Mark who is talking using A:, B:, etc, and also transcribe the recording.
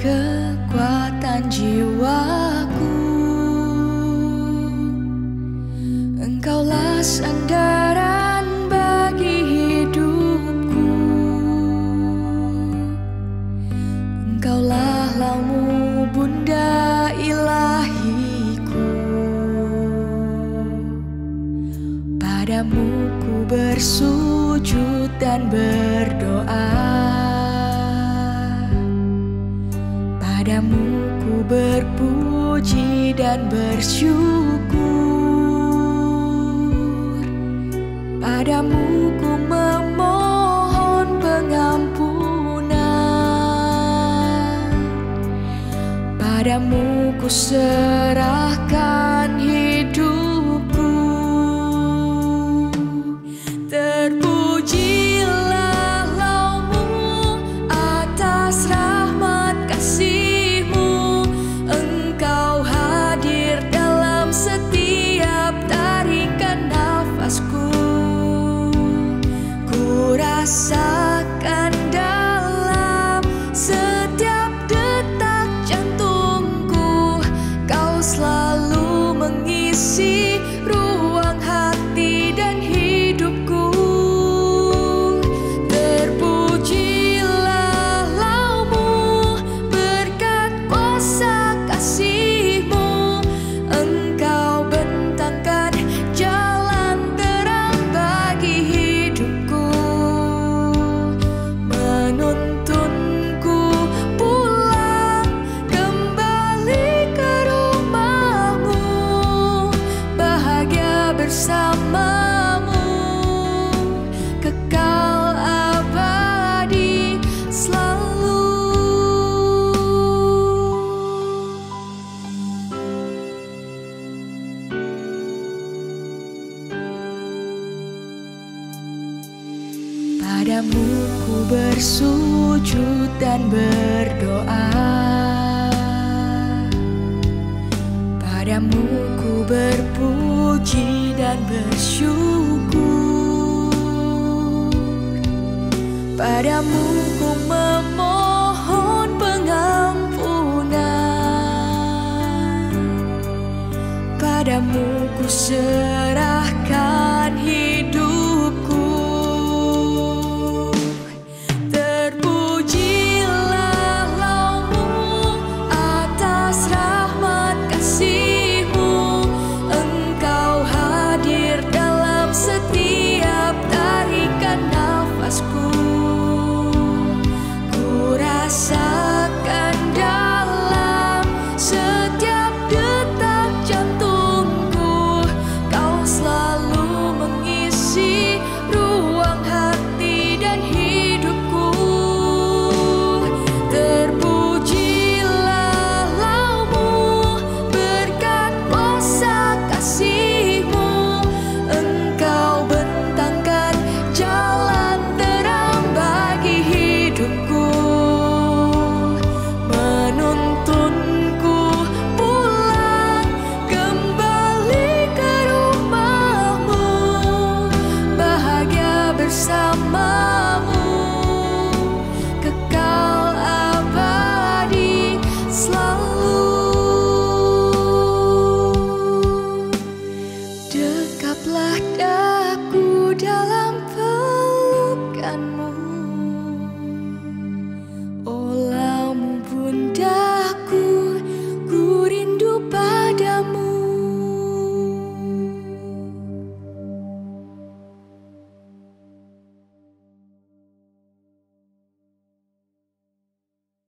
A: kekuatan jiwaku. Engkaulah sandaran bagi hidupku. Engkaulah laumu bunda ilahiku. Padamu ku bersujud dan berdoa berpuji dan bersyukur. Padamu ku memohon pengampunan. Padamu ku serahkan Padamu ku bersujud dan berdoa Padamu ku berpuji dan bersyukur. Padamu ku memohon